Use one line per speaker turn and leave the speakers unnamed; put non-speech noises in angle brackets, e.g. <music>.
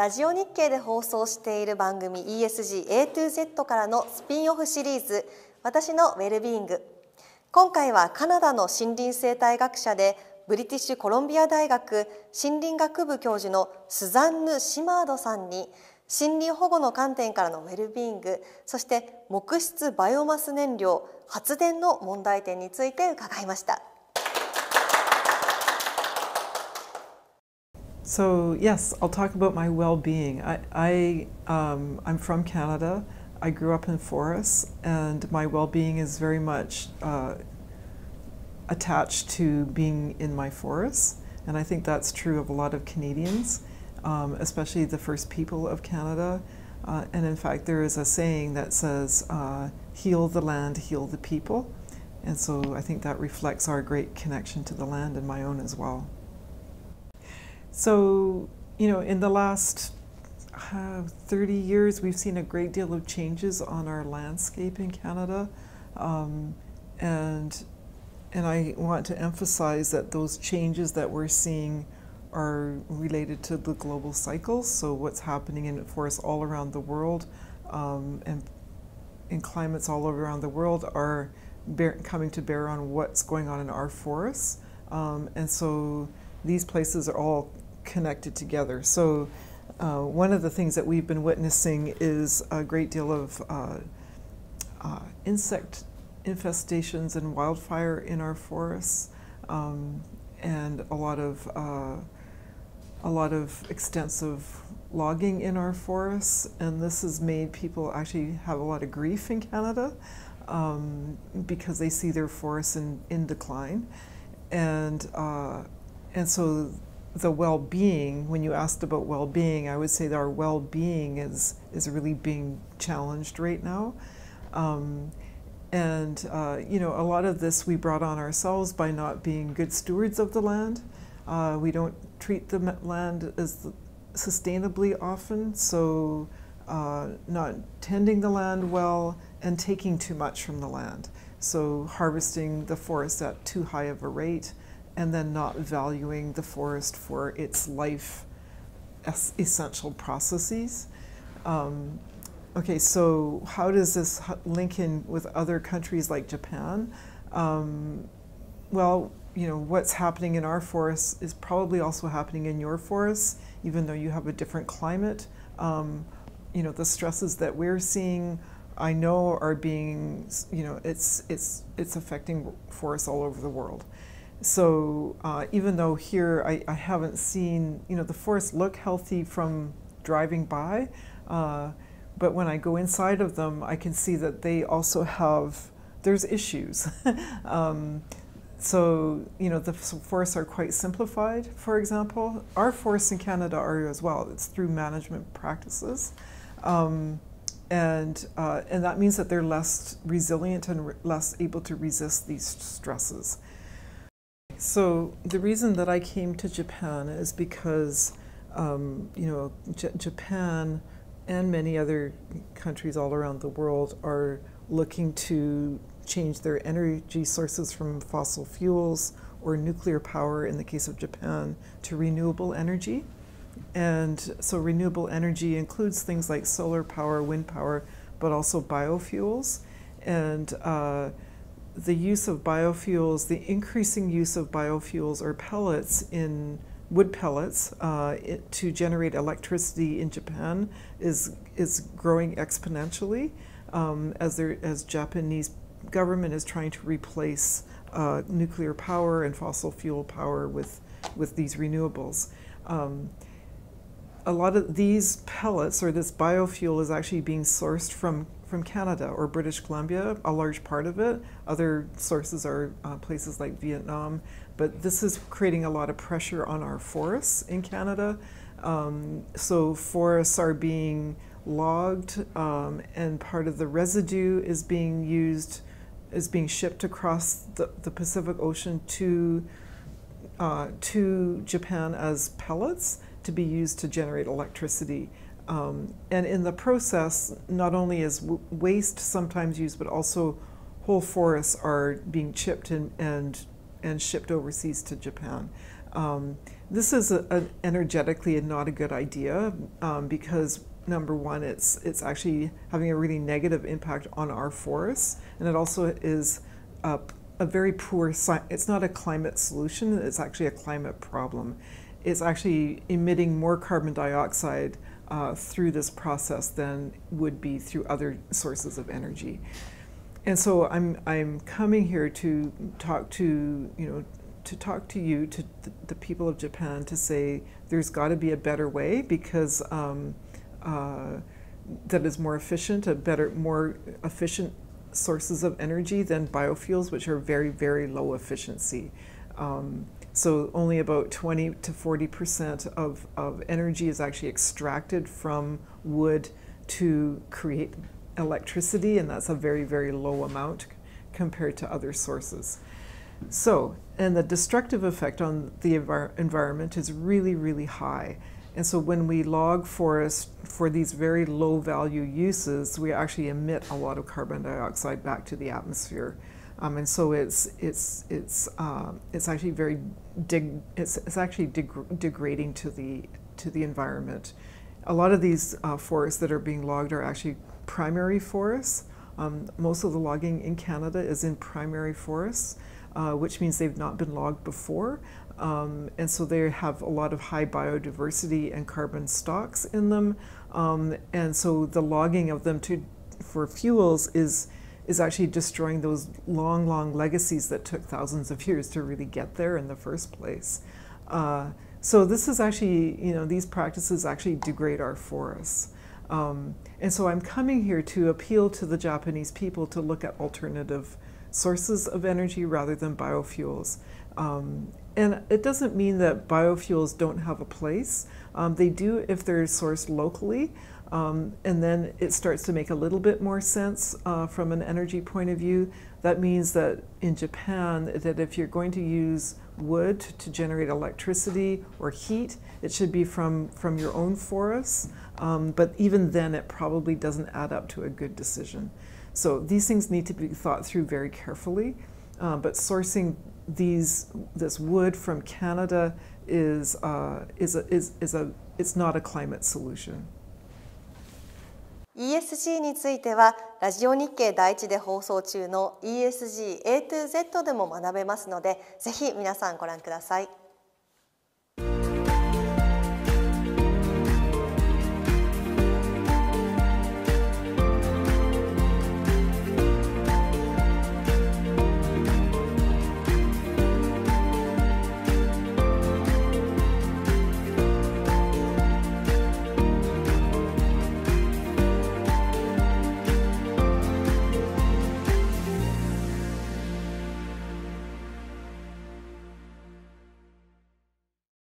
ラジオ日経で放送している番組 ESG A to Z からのスピンオフシリーズ私のウェルビーイング今回はカナダの森林生態学者でブリティッシュコロンビア大学森林学部教授のスザンヌ・シマードさんに森林保護の観点からのウェルビーイングそして木質バイオマス燃料発電の問題点について伺いました。
So yes, I'll talk about my well-being. I, I um, I'm from Canada. I grew up in forests, and my well-being is very much uh, attached to being in my forests. And I think that's true of a lot of Canadians, um, especially the first people of Canada. Uh, and in fact, there is a saying that says, uh, "Heal the land, heal the people." And so I think that reflects our great connection to the land and my own as well. So, you know, in the last uh, 30 years, we've seen a great deal of changes on our landscape in Canada. Um, and, and I want to emphasize that those changes that we're seeing are related to the global cycles. So, what's happening in forests all around the world um, and in climates all around the world are bear, coming to bear on what's going on in our forests. Um, and so, these places are all connected together. So uh, one of the things that we've been witnessing is a great deal of uh, uh, insect infestations and wildfire in our forests, um, and a lot of uh, a lot of extensive logging in our forests, and this has made people actually have a lot of grief in Canada um, because they see their forests in, in decline, and uh, and so the well-being when you asked about well-being i would say that our well-being is is really being challenged right now. Um, and uh, you know a lot of this we brought on ourselves by not being good stewards of the land. Uh, we don't treat the land as sustainably often so uh, not tending the land well and taking too much from the land. So harvesting the forest at too high of a rate and then not valuing the forest for its life essential processes. Um, okay, so how does this link in with other countries like Japan? Um, well, you know, what's happening in our forests is probably also happening in your forests, even though you have a different climate. Um, you know, the stresses that we're seeing, I know, are being, you know, it's it's it's affecting forests all over the world. So uh, even though here I, I, haven't seen, you know, the forests look healthy from driving by, uh, but when I go inside of them, I can see that they also have, there's issues. <laughs> um, so, you know, the forests are quite simplified, for example. Our forests in Canada are as well. It's through management practices. Um, and, uh, and that means that they're less resilient and re less able to resist these stresses. So the reason that I came to Japan is because, um, you know, J Japan and many other countries all around the world are looking to change their energy sources from fossil fuels or nuclear power, in the case of Japan, to renewable energy. And so renewable energy includes things like solar power, wind power, but also biofuels. And uh, the use of biofuels, the increasing use of biofuels or pellets in wood pellets uh, it, to generate electricity in Japan is is growing exponentially um, as there as Japanese government is trying to replace uh, nuclear power and fossil fuel power with with these renewables. Um, a lot of these pellets or this biofuel is actually being sourced from from Canada or British Columbia, a large part of it. Other sources are uh, places like Vietnam, but this is creating a lot of pressure on our forests in Canada. Um, so forests are being logged, um, and part of the residue is being used, is being shipped across the, the Pacific Ocean to uh, to Japan as pellets to be used to generate electricity. Um, and in the process, not only is waste sometimes used, but also whole forests are being chipped and, and, and shipped overseas to Japan. Um, this is a, a energetically not a good idea um, because number one, it's it's actually having a really negative impact on our forests, and it also is a, a very poor. It's not a climate solution; it's actually a climate problem. It's actually emitting more carbon dioxide uh, through this process than would be through other sources of energy. And so I'm I'm coming here to talk to you know to talk to you to the, people of Japan to say there's got to be a better way because um, uh, that is more efficient, a better, more efficient sources of energy than biofuels, which are very, very low efficiency. Um, so only about 20 to 40 percent of, of energy is actually extracted from wood to create electricity, and that's a very, very low amount compared to other sources. So, and the destructive effect on the envir environment is really, really high. And so when we log forests for these very low value uses, we actually emit a lot of carbon dioxide back to the atmosphere. Um, and so it's it's it's uh, it's actually very dig, it's, it's actually deg degrading to the to the environment. A lot of these uh, forests that are being logged are actually primary forests. Um, most of the logging in Canada is in primary forests, uh, which means they've not been logged before. Um, and so they have a lot of high biodiversity and carbon stocks in them. Um, and so the logging of them to, for fuels is, is actually destroying those long, long legacies that took thousands of years to really get there in the first place. Uh, so this is actually, you know, these practices actually degrade our forests. Um, and so I'm coming here to appeal to the Japanese people to look at alternative sources of energy rather than biofuels. Um, and it doesn't mean that biofuels don't have a place. Um, they do if they're sourced locally. Um, and then it starts to make a little bit more sense uh, from an energy point of view. That means that in Japan, that if you're going to use wood to generate electricity or heat, it should be from, from your own forests. Um, but even then, it probably doesn't add up to a good decision. So these things need to be thought through very carefully. Uh, but sourcing these this wood from Canada is uh, is a, is is a it's not a climate solution.
ESG についてはラジオ日経第一で放送中の ESG A to Z でも学べますのでぜひ皆さんご覧ください。